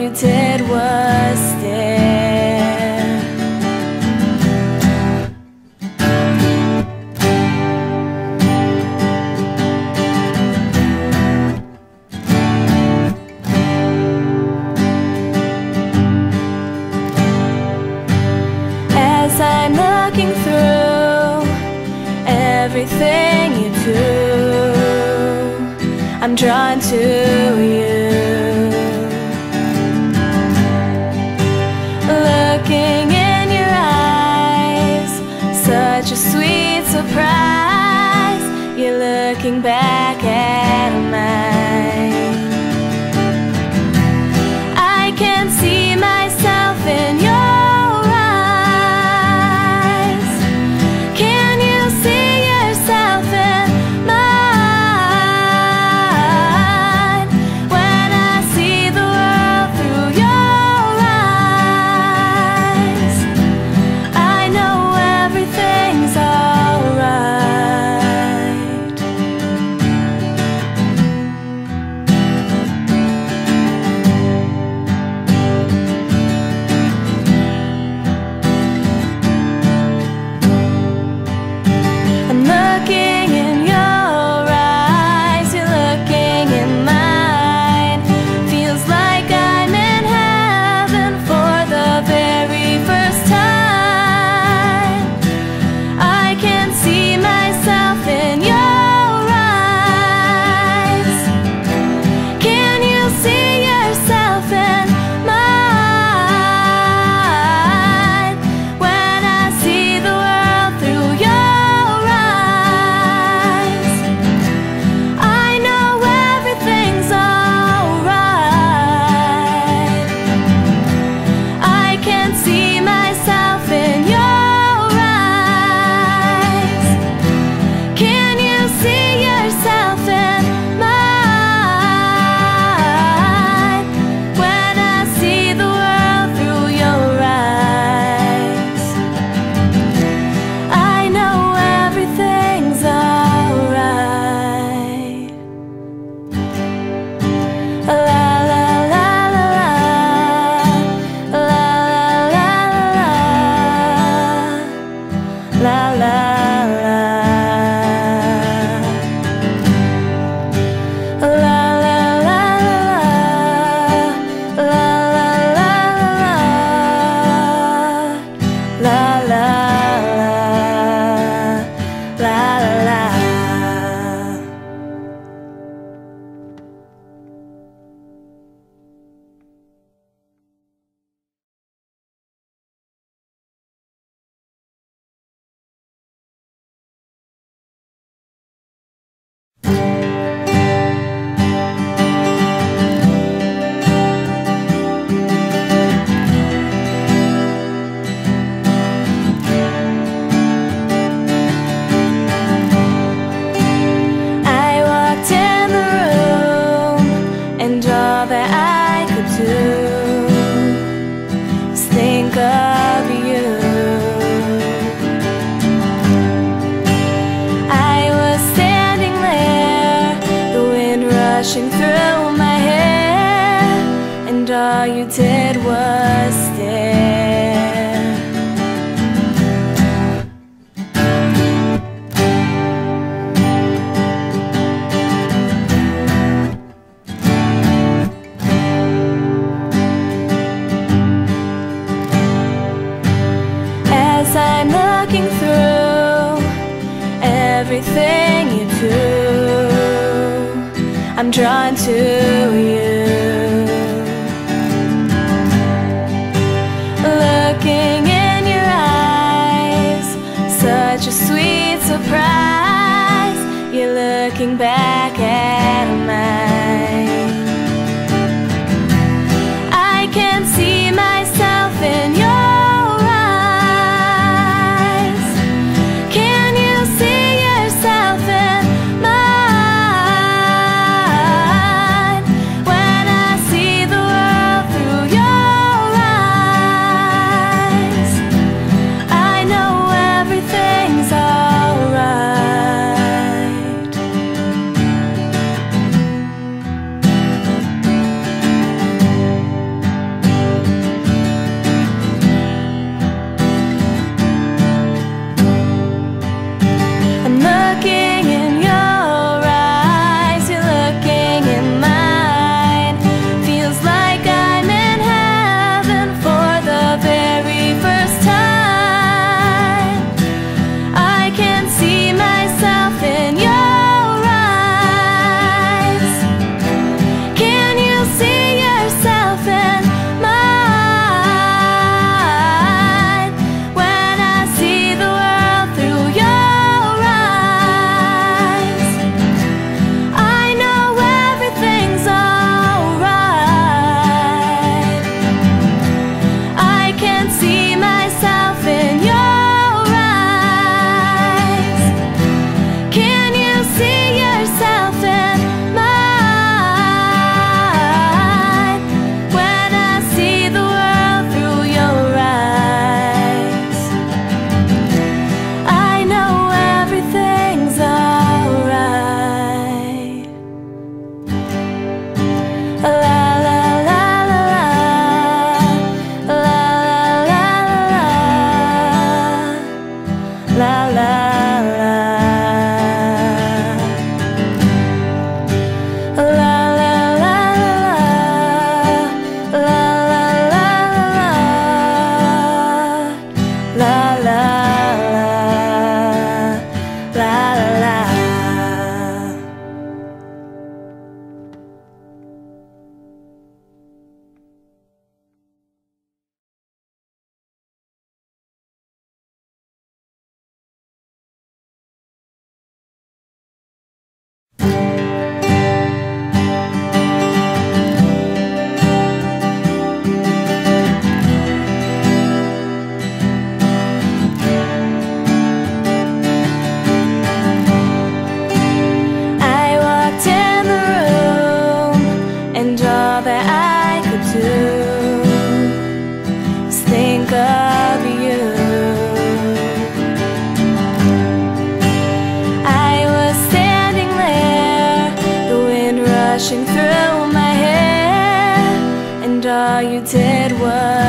you did was there. As I'm looking through everything you do I'm drawn to you back. do is think of you. I was standing there, the wind rushing through my hair, and all you did was. I'm drawn to you. Looking in your eyes Such a sweet surprise. You're looking back at dead one.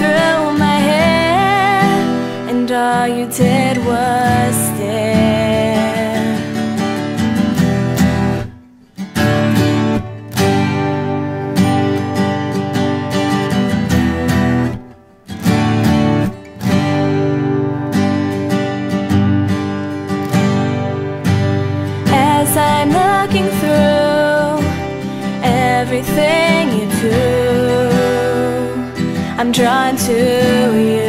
through my hair, and all you did was. I'm drawn to you.